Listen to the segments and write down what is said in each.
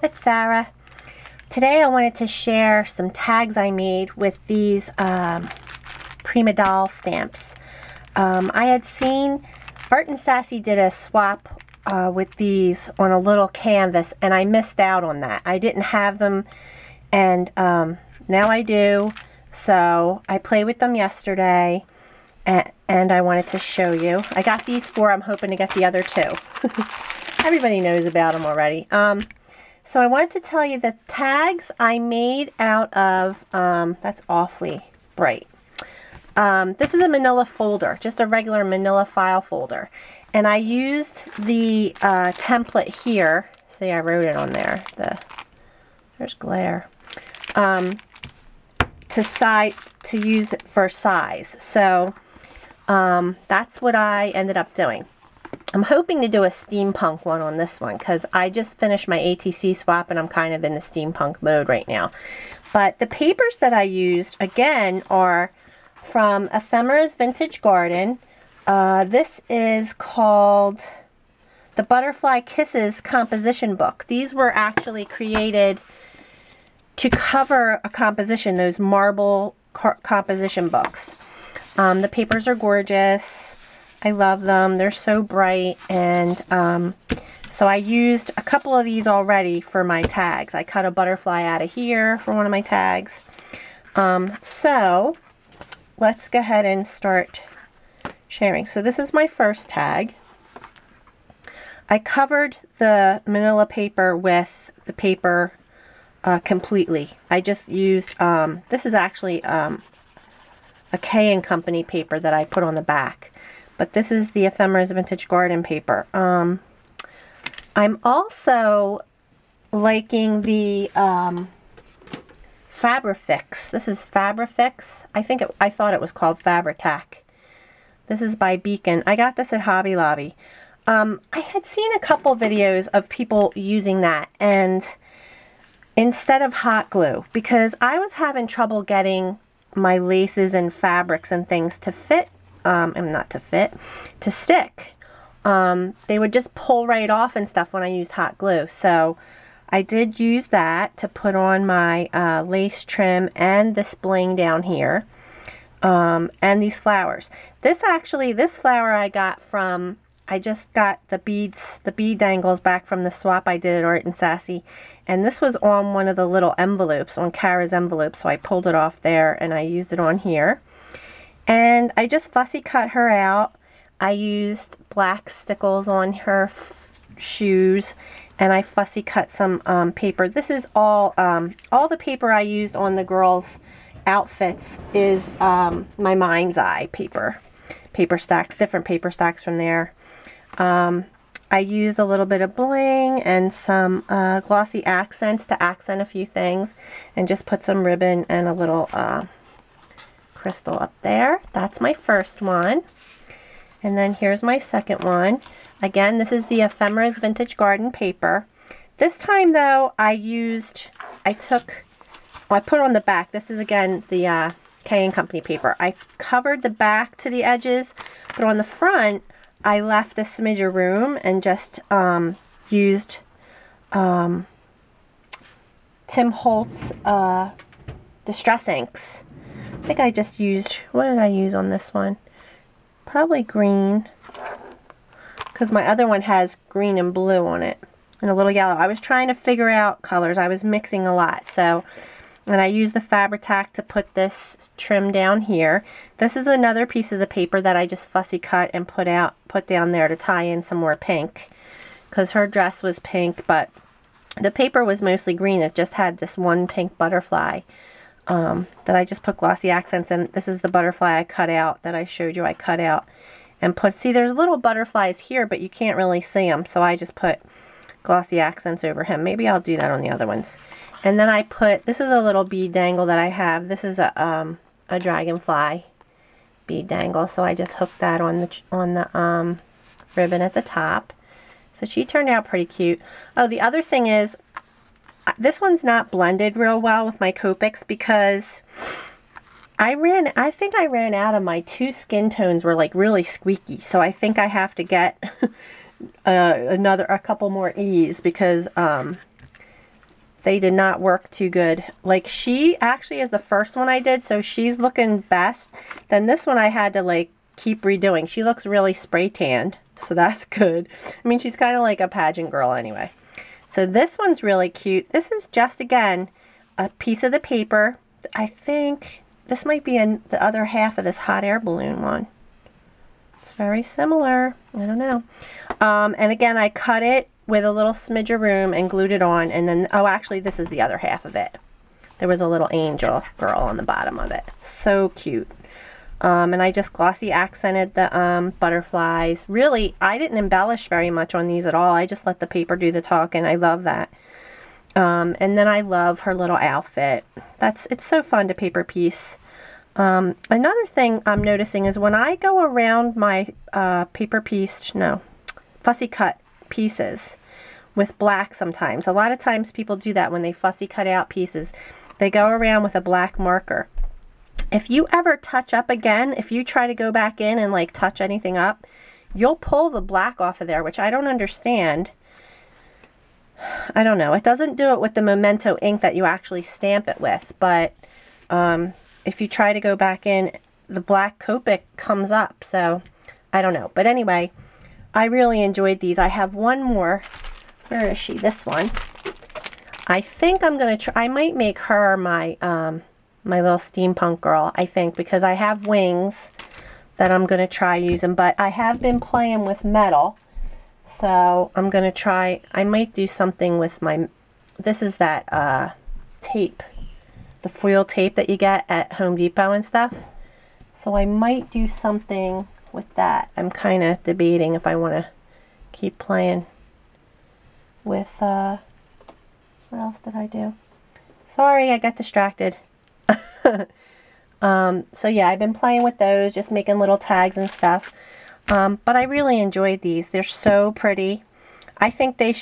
Hello, it's Sarah. Today I wanted to share some tags I made with these um, Prima Doll stamps. Um, I had seen Art and Sassy did a swap uh, with these on a little canvas and I missed out on that. I didn't have them and um, now I do. So I played with them yesterday and, and I wanted to show you. I got these four. I'm hoping to get the other two. Everybody knows about them already. Um, so I wanted to tell you the tags I made out of, um, that's awfully bright. Um, this is a manila folder, just a regular manila file folder. And I used the uh, template here. See, I wrote it on there. The There's glare. Um, to size, to use it for size. So um, that's what I ended up doing. I'm hoping to do a steampunk one on this one because I just finished my ATC swap and I'm kind of in the steampunk mode right now. But the papers that I used, again, are from Ephemera's Vintage Garden. Uh, this is called the Butterfly Kisses composition book. These were actually created to cover a composition, those marble composition books. Um, the papers are gorgeous. I love them. They're so bright. And um, so I used a couple of these already for my tags. I cut a butterfly out of here for one of my tags. Um, so let's go ahead and start sharing. So this is my first tag. I covered the manila paper with the paper uh, completely. I just used, um, this is actually um, a K and Company paper that I put on the back. But this is the Ephemera's Vintage Garden paper. Um, I'm also liking the um, Fabrifix. This is Fabrifix. I think it, I thought it was called Fabri-Tac. This is by Beacon. I got this at Hobby Lobby. Um, I had seen a couple videos of people using that and instead of hot glue because I was having trouble getting my laces and fabrics and things to fit um, and not to fit, to stick. Um, they would just pull right off and stuff when I used hot glue. So I did use that to put on my uh, lace trim and this bling down here. Um, and these flowers. This actually, this flower I got from, I just got the beads, the bead dangles back from the swap I did at Art and Sassy. And this was on one of the little envelopes, on Kara's envelope. So I pulled it off there and I used it on here. And I just fussy cut her out. I used black stickles on her shoes and I fussy cut some um, paper. This is all, um, all the paper I used on the girls' outfits is um, my Mind's Eye paper. Paper stacks, different paper stacks from there. Um, I used a little bit of bling and some uh, glossy accents to accent a few things and just put some ribbon and a little uh, crystal up there. That's my first one. And then here's my second one. Again, this is the Ephemera's Vintage Garden paper. This time though, I used, I took, well, I put on the back. This is again the uh, K & Company paper. I covered the back to the edges, but on the front, I left the smidge of room and just um, used um, Tim Holtz uh, Distress Inks think I just used, what did I use on this one? Probably green. Because my other one has green and blue on it. And a little yellow. I was trying to figure out colors. I was mixing a lot. So, and I used the Fabri-Tac to put this trim down here. This is another piece of the paper that I just fussy cut and put out, put down there to tie in some more pink. Because her dress was pink, but the paper was mostly green. It just had this one pink butterfly um, that I just put glossy accents in. This is the butterfly I cut out that I showed you I cut out and put, see there's little butterflies here but you can't really see them so I just put glossy accents over him. Maybe I'll do that on the other ones. And then I put, this is a little bead dangle that I have. This is a, um, a dragonfly bead dangle so I just hooked that on the, on the um, ribbon at the top. So she turned out pretty cute. Oh, the other thing is this one's not blended real well with my Copics because I ran, I think I ran out of my two skin tones were like really squeaky. So I think I have to get uh, another, a couple more E's because um, they did not work too good. Like she actually is the first one I did, so she's looking best. Then this one I had to like keep redoing. She looks really spray tanned, so that's good. I mean, she's kind of like a pageant girl anyway. So this one's really cute. This is just, again, a piece of the paper. I think this might be in the other half of this hot air balloon one. It's very similar. I don't know. Um, and again, I cut it with a little smidge of room and glued it on. And then, oh, actually, this is the other half of it. There was a little angel girl on the bottom of it. So cute. Um, and I just glossy accented the um, butterflies. Really, I didn't embellish very much on these at all. I just let the paper do the talking. I love that. Um, and then I love her little outfit. That's It's so fun to paper piece. Um, another thing I'm noticing is when I go around my uh, paper piece, no, fussy cut pieces with black sometimes. A lot of times people do that when they fussy cut out pieces. They go around with a black marker. If you ever touch up again, if you try to go back in and like touch anything up, you'll pull the black off of there, which I don't understand. I don't know. It doesn't do it with the Memento ink that you actually stamp it with, but um, if you try to go back in, the black Copic comes up, so I don't know. But anyway, I really enjoyed these. I have one more. Where is she? This one. I think I'm going to try, I might make her my, um, my little steampunk girl, I think, because I have wings that I'm going to try using, but I have been playing with metal, so I'm going to try, I might do something with my, this is that uh, tape, the foil tape that you get at Home Depot and stuff, so I might do something with that. I'm kind of debating if I want to keep playing with, uh, what else did I do? Sorry, I got distracted. Um, so yeah, I've been playing with those, just making little tags and stuff. Um, but I really enjoyed these. They're so pretty. I think they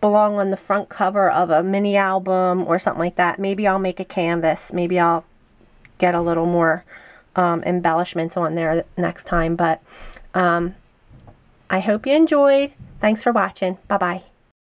belong on the front cover of a mini album or something like that. Maybe I'll make a canvas. Maybe I'll get a little more um, embellishments on there next time. But um, I hope you enjoyed. Thanks for watching. Bye-bye.